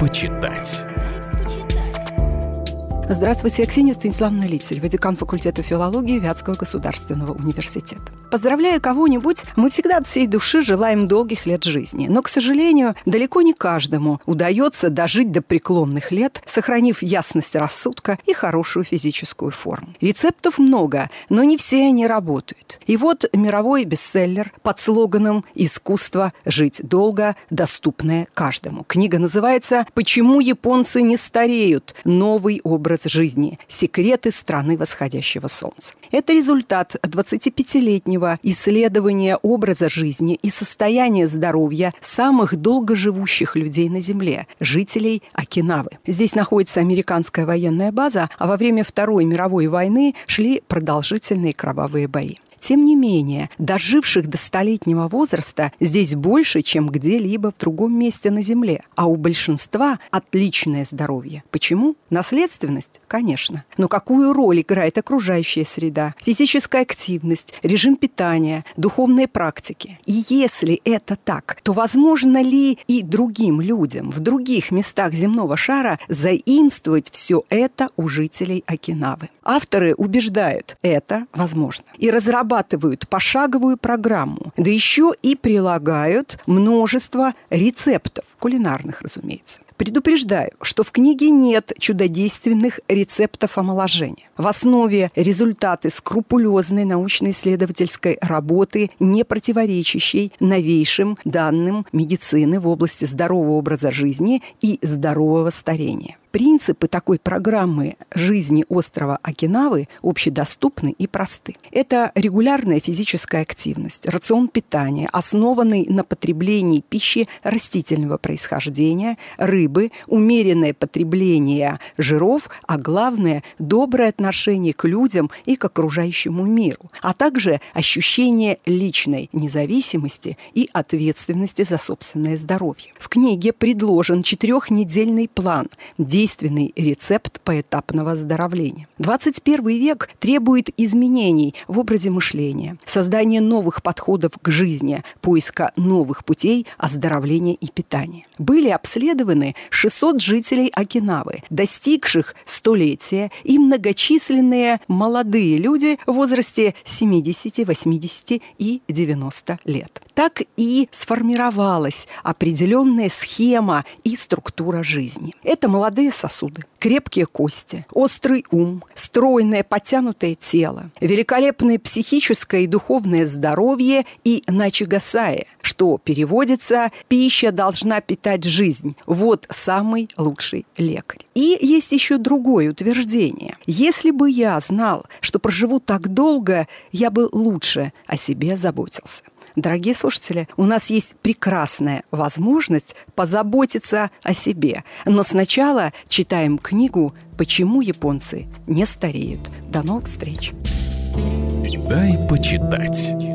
почитать. Здравствуйте, я Ксения Станиславовна Лицель, декан факультета филологии Вятского государственного университета. Поздравляя кого-нибудь, мы всегда от всей души желаем долгих лет жизни. Но, к сожалению, далеко не каждому удается дожить до преклонных лет, сохранив ясность рассудка и хорошую физическую форму. Рецептов много, но не все они работают. И вот мировой бестселлер под слоганом «Искусство жить долго, доступное каждому». Книга называется «Почему японцы не стареют? Новый образ жизни. Секреты страны восходящего солнца». Это результат 25-летнего исследования образа жизни и состояния здоровья самых долгоживущих людей на Земле – жителей Окинавы. Здесь находится американская военная база, а во время Второй мировой войны шли продолжительные кровавые бои. Тем не менее, доживших до столетнего возраста здесь больше, чем где-либо в другом месте на Земле. А у большинства отличное здоровье. Почему? Наследственность? Конечно. Но какую роль играет окружающая среда, физическая активность, режим питания, духовные практики? И если это так, то возможно ли и другим людям в других местах земного шара заимствовать все это у жителей Окинавы? Авторы убеждают, это возможно. И разрабатывают разрабатывают пошаговую программу, да еще и прилагают множество рецептов, кулинарных, разумеется. Предупреждаю, что в книге нет чудодейственных рецептов омоложения. В основе результаты скрупулезной научно-исследовательской работы, не противоречащей новейшим данным медицины в области здорового образа жизни и здорового старения. Принципы такой программы жизни острова Окинавы общедоступны и просты. Это регулярная физическая активность, рацион питания, основанный на потреблении пищи растительного происхождения, рыбы, умеренное потребление жиров, а главное – доброе отношение к людям и к окружающему миру, а также ощущение личной независимости и ответственности за собственное здоровье. В книге предложен четырехнедельный план – действенный рецепт поэтапного оздоровления. 21 век требует изменений в образе мышления, создания новых подходов к жизни, поиска новых путей оздоровления и питания. Были обследованы 600 жителей Окинавы, достигших столетия и многочисленные молодые люди в возрасте 70, 80 и 90 лет. Так и сформировалась определенная схема и структура жизни. Это молодые молодые сосуды, крепкие кости, острый ум, стройное подтянутое тело, великолепное психическое и духовное здоровье и начигасая, что переводится «пища должна питать жизнь». Вот самый лучший лекарь. И есть еще другое утверждение. Если бы я знал, что проживу так долго, я бы лучше о себе заботился. Дорогие слушатели, у нас есть прекрасная возможность позаботиться о себе. Но сначала читаем книгу «Почему японцы не стареют». До новых встреч! Дай почитать.